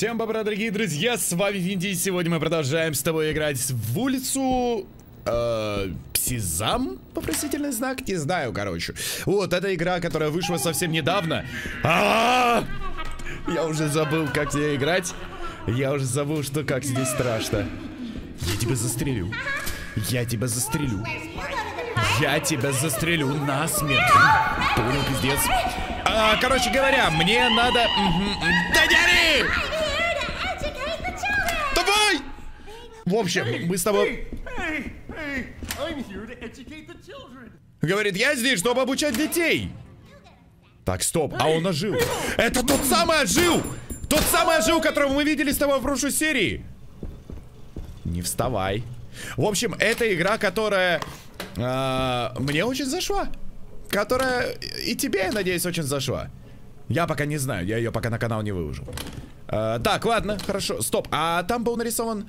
Всем бобра, дорогие друзья, с вами Винди, сегодня мы продолжаем с тобой играть в улицу... Э, Псизам? Вопросительный знак? Не знаю, короче. Вот, эта игра, которая вышла совсем недавно. А -а -а! Я уже забыл, как тебе играть. Я уже забыл, что как здесь страшно. Я тебя застрелю. Я тебя застрелю. Я тебя застрелю насмерть. Понял, пиздец. А, короче говоря, мне надо... Да дери! В общем, мы с тобой... Говорит, я здесь, чтобы обучать детей. Так, стоп, а он ожил. Это тот самый ожил! Тот самый ожил, которого мы видели с тобой в прошлой серии. Не вставай. В общем, это игра, которая э, мне очень зашла. Которая и тебе, я надеюсь, очень зашла. Я пока не знаю, я ее пока на канал не выложил. Э, так, ладно, хорошо. Стоп, а там был нарисован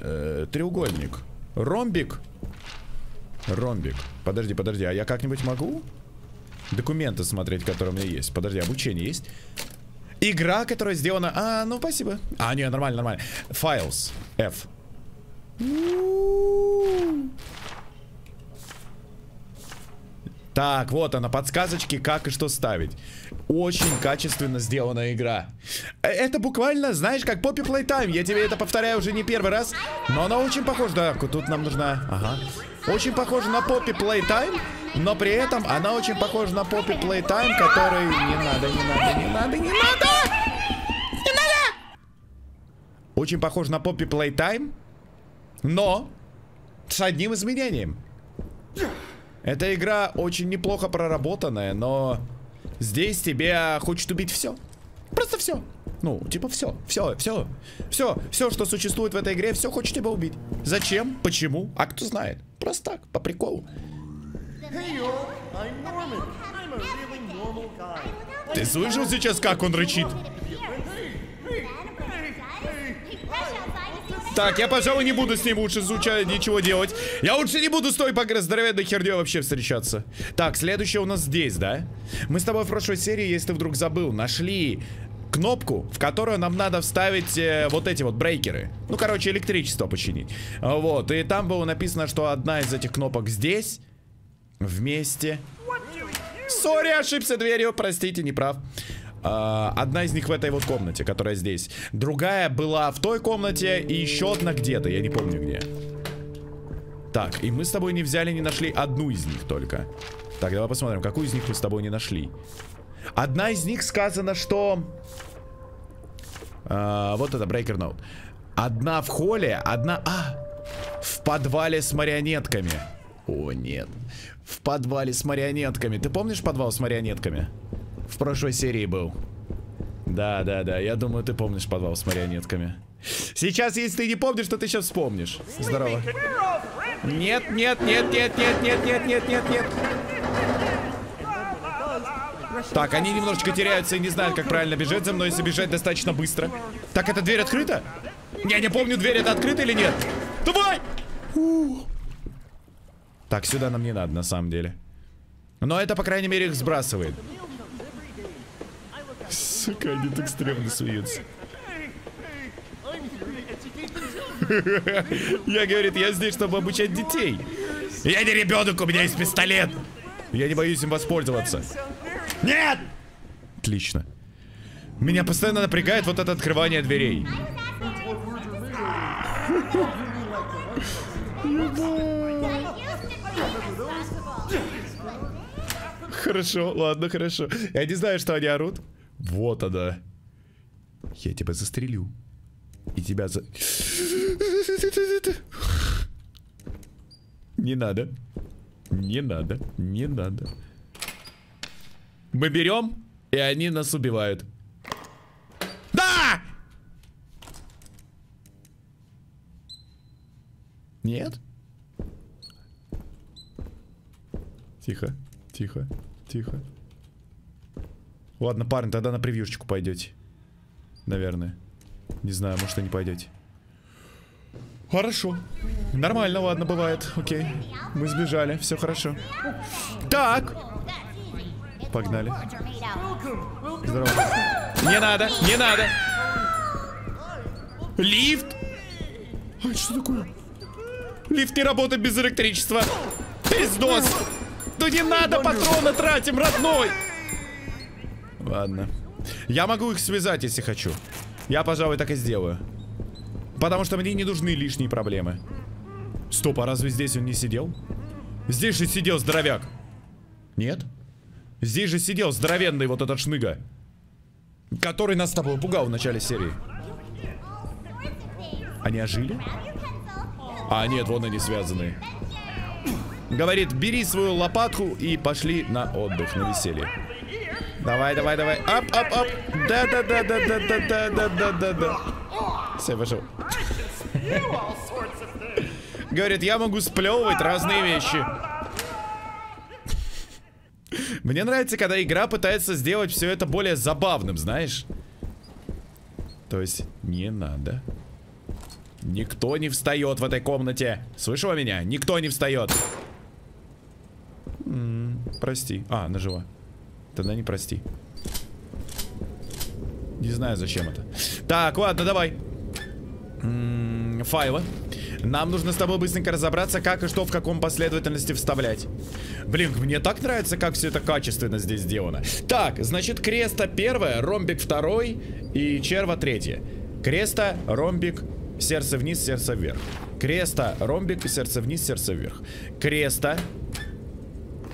э, треугольник. Ромбик. Ромбик. Подожди, подожди, а я как-нибудь могу документы смотреть, которые у меня есть? Подожди, обучение есть? Игра, которая сделана... А, ну спасибо. А, не, нормально, нормально. Files. F. Так, вот она, подсказочки, как и что ставить. Очень качественно сделанная игра. Э, это буквально, знаешь, как Poppy Playtime. Я тебе это повторяю уже не первый раз. Но она очень похожа. Да, тут нам нужна... Ага. Очень похожа на Poppy Playtime. Но при этом она очень похожа на Poppy Playtime, который... Не надо, не надо, не надо, не надо! Не надо! Очень похож на Poppy Playtime. Но с одним изменением. Эта игра очень неплохо проработанная, но здесь тебя хочет убить все. Просто все. Ну, типа все, все, все, все, все, что существует в этой игре, все хочет тебя убить. Зачем? Почему? А кто знает? Просто так, по приколу. Ты слышал сейчас, как он рычит? Так, я, пожалуй, не буду с ним лучше изучать, ничего делать. Я лучше не буду с той здоровенной херней вообще встречаться. Так, следующее у нас здесь, да? Мы с тобой в прошлой серии, если ты вдруг забыл, нашли кнопку, в которую нам надо вставить э, вот эти вот брейкеры. Ну, короче, электричество починить. Вот, и там было написано, что одна из этих кнопок здесь, вместе. Сори, ошибся дверью, простите, не прав. Uh, одна из них в этой вот комнате, которая здесь. Другая была в той комнате и еще одна где-то, я не помню где. Так, и мы с тобой не взяли, не нашли одну из них только. Так, давай посмотрим, какую из них мы с тобой не нашли. Одна из них сказано, что... Uh, вот это Breaker Note. Одна в холле, одна... А! В подвале с марионетками. О, нет. В подвале с марионетками. Ты помнишь подвал с марионетками? В прошлой серии был. Да, да, да. Я думаю, ты помнишь подвал с марионетками. Сейчас, если ты не помнишь, то ты сейчас вспомнишь. Здорово. Нет, нет, нет, нет, нет, нет, нет, нет, нет, нет. Так, они немножечко теряются и не знают, как правильно бежать за мной, если бежать достаточно быстро. Так, эта дверь открыта? Я не помню, дверь это открыта или нет. Давай! Так, сюда нам не надо, на самом деле. Но это, по крайней мере, их сбрасывает. Сука, они так стрёмно смеются. Я, говорит, я здесь, чтобы обучать детей. Я не ребенок, у меня есть пистолет. Я не боюсь им воспользоваться. Нет! Отлично. Меня постоянно напрягает вот это открывание дверей. Хорошо, ладно, хорошо. Я не знаю, что они орут. Вот она. Я тебя застрелю. И тебя за... Не надо. Не надо. Не надо. Мы берем, и они нас убивают. Да! Нет? Тихо, тихо, тихо. Ладно, парень, тогда на превьюшечку пойдете. Наверное. Не знаю, может и не пойдете. Хорошо. Нормально, ладно, бывает. Окей. Мы сбежали, все хорошо. Так. Погнали. Здорово. Не надо, не надо. Лифт? А что такое? Лифт не работает без электричества. Пиздос. Ну не надо патроны тратим, родной. Ладно. Я могу их связать, если хочу. Я, пожалуй, так и сделаю. Потому что мне не нужны лишние проблемы. Стоп, а разве здесь он не сидел? Здесь же сидел здоровяк. Нет? Здесь же сидел здоровенный вот этот шныга. Который нас с тобой пугал в начале серии. Они ожили? А, нет, вон они связаны. Говорит, бери свою лопатку и пошли на отдых, на веселье. Давай, давай, давай. Ап, ап, ап. Да, да, да, да, да, да, да, да, да, да, да. Все, пошел. Говорит, я могу сплевывать разные вещи. Мне нравится, когда игра пытается сделать все это более забавным, знаешь? То есть, не надо. Никто не встает в этой комнате. Слышала меня? Никто не встает. М -м, прости. А, она жива. Тогда не прости. Не знаю, зачем это. Так, ладно, давай. М -м, файлы. Нам нужно с тобой быстренько разобраться, как и что в каком последовательности вставлять. Блин, мне так нравится, как все это качественно здесь сделано. Так, значит, креста первое, ромбик второй и черва третье. Креста, ромбик, сердце вниз, сердце вверх. Креста, ромбик, сердце вниз, сердце вверх. Креста,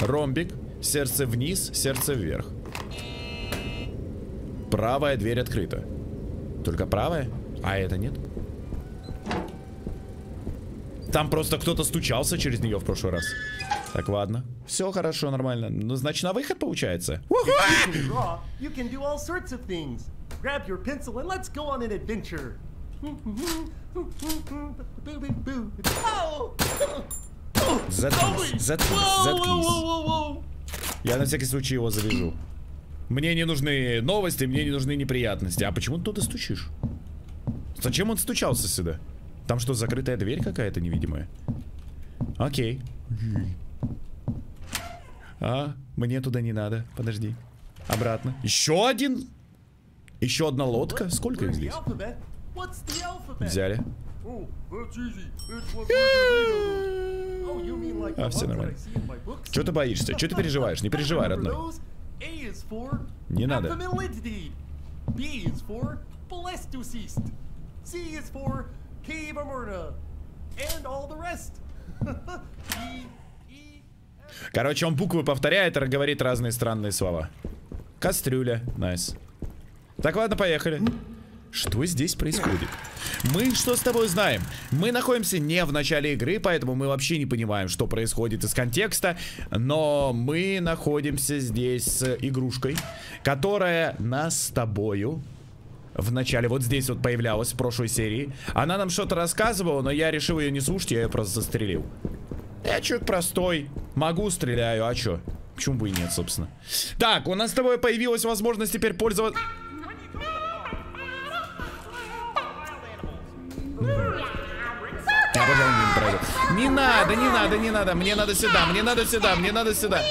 ромбик, сердце вниз, сердце вверх. Правая дверь открыта. Только правая? А это нет? Там просто кто-то стучался через нее в прошлый раз. Так, ладно. Все хорошо, нормально. Ну, значит, на выход получается. Заткнись, заткнись, заткнись. Я на всякий случай его завяжу. Мне не нужны новости, мне не нужны неприятности. А почему ты тут стучишь? Зачем он стучался сюда? Там что, закрытая дверь какая-то невидимая? Окей. А, мне туда не надо. Подожди. Обратно. Еще один? Еще одна лодка? Сколько их здесь? Взяли. А, все нормально. Чего ты боишься? Чего ты переживаешь? Не переживай, родной. Не надо. Короче, он буквы повторяет говорит разные странные слова. Кастрюля. Nice. Так, ладно, поехали. Что здесь происходит? Мы что с тобой знаем? Мы находимся не в начале игры, поэтому мы вообще не понимаем, что происходит из контекста. Но мы находимся здесь с игрушкой, которая нас с тобою в начале, вот здесь вот появлялась в прошлой серии. Она нам что-то рассказывала, но я решил ее не слушать, я ее просто застрелил. Я человек простой, могу стреляю, а чё? Почему бы и нет, собственно. Так, у нас с тобой появилась возможность теперь пользоваться... Я обожаю не надо, не надо, не надо, мне надо сюда, мне надо сюда, мне надо сюда.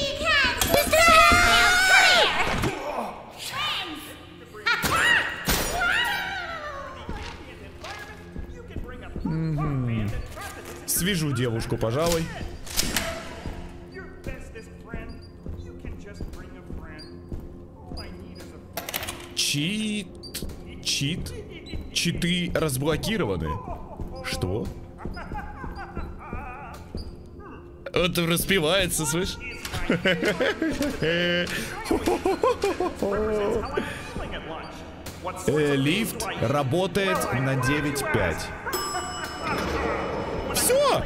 Свяжу девушку, пожалуй. Чит... Чит? Читы разблокированы. Что? Это распевается, слышь? Э, лифт работает на 9.5. Все!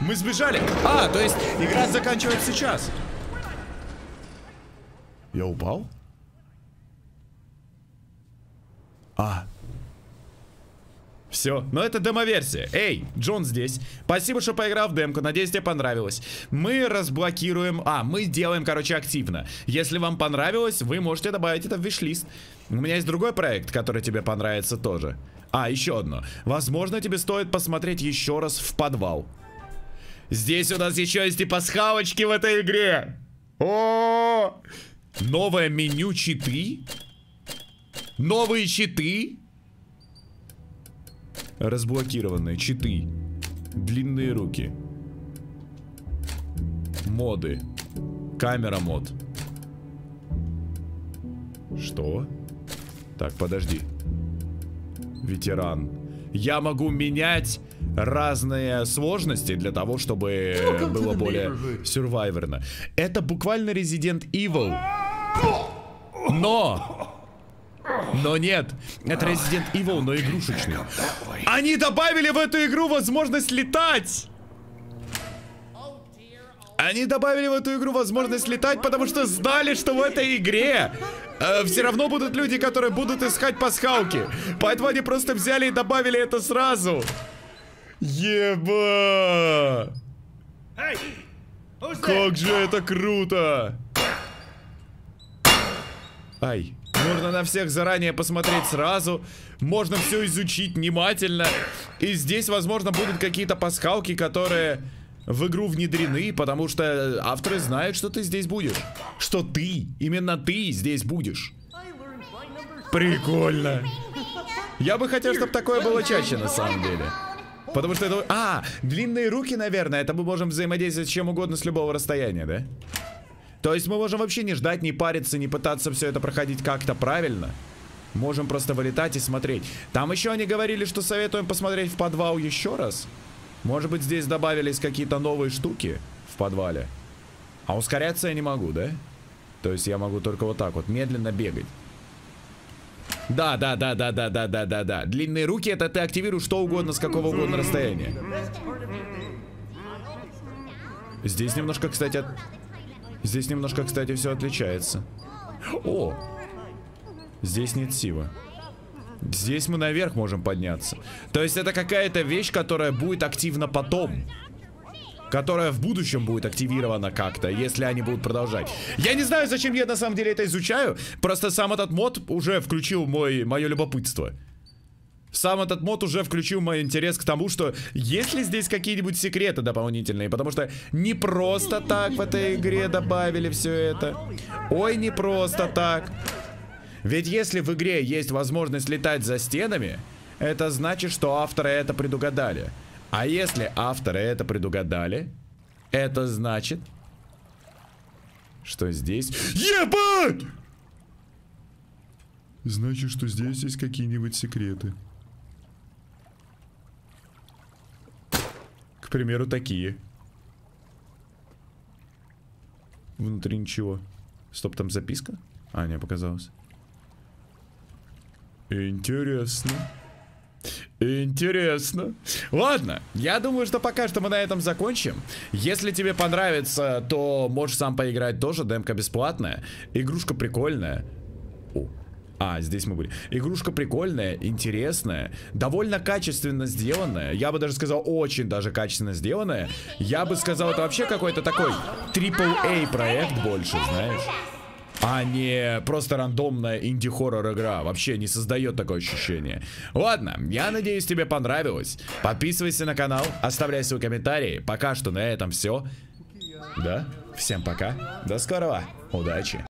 Мы сбежали. А, то есть игра заканчивается сейчас. Я упал? А. Все, но это демо-версия. Эй, Джон здесь. Спасибо, что поиграл в демку. Надеюсь, тебе понравилось. Мы разблокируем... А, мы делаем, короче, активно. Если вам понравилось, вы можете добавить это в виш-лист. У меня есть другой проект, который тебе понравится тоже. А, еще одно. Возможно, тебе стоит посмотреть еще раз в подвал. Здесь у нас еще есть и пасхалочки в этой игре. О, Новое меню читы? Новые читы? Разблокированные. Читы. Длинные руки. Моды. Камера мод. Что? Так, подожди. Ветеран. Я могу менять разные сложности для того, чтобы было более сюрвайверно. Это буквально Resident Evil. Но! Но нет, это Resident Evil, но игрушечный. Они добавили в эту игру возможность летать! Они добавили в эту игру возможность летать, потому что знали, что в этой игре э, все равно будут люди, которые будут искать пасхалки. Поэтому они просто взяли и добавили это сразу. Еба! Как же это круто! Ай, нужно на всех заранее посмотреть сразу. Можно все изучить внимательно. И здесь, возможно, будут какие-то пасхалки, которые в игру внедрены, потому что авторы знают, что ты здесь будешь. Что ты, именно ты здесь будешь. Прикольно. Я бы хотел, чтобы такое было чаще, на самом деле. Потому что это... А, длинные руки, наверное, это мы можем взаимодействовать с чем угодно с любого расстояния, да? То есть мы можем вообще не ждать, не париться, не пытаться все это проходить как-то правильно. Можем просто вылетать и смотреть. Там еще они говорили, что советуем посмотреть в подвал еще раз. Может быть, здесь добавились какие-то новые штуки в подвале. А ускоряться я не могу, да? То есть я могу только вот так вот, медленно бегать. Да, да, да, да, да, да, да, да, да. Длинные руки это ты активируешь что угодно с какого угодно расстояния. Здесь немножко, кстати, от... здесь немножко, кстати, все отличается. О, здесь нет сила. Здесь мы наверх можем подняться. То есть это какая-то вещь, которая будет активна потом. Которая в будущем будет активирована как-то, если они будут продолжать. Я не знаю, зачем я на самом деле это изучаю. Просто сам этот мод уже включил мой, мое любопытство. Сам этот мод уже включил мой интерес к тому, что есть ли здесь какие-нибудь секреты дополнительные. Потому что не просто так в этой игре добавили все это. Ой, не просто так. Ведь если в игре есть возможность летать за стенами, это значит, что авторы это предугадали. А если авторы это предугадали, это значит, что здесь... Ебать! Значит, что здесь есть какие-нибудь секреты. К примеру, такие. Внутри ничего. Стоп, там записка? А, не, показалось. Интересно. Интересно. Ладно, я думаю, что пока что мы на этом закончим. Если тебе понравится, то можешь сам поиграть тоже. Демка бесплатная. Игрушка прикольная. О. А, здесь мы были. Игрушка прикольная, интересная, довольно качественно сделанная. Я бы даже сказал, очень даже качественно сделанная. Я бы сказал, это вообще какой-то такой AAA проект больше, знаешь а не просто рандомная инди-хоррор игра. Вообще не создает такое ощущение. Ладно, я надеюсь тебе понравилось. Подписывайся на канал, оставляй свои комментарии. Пока что на этом все. Да? Всем пока. До скорого. Удачи.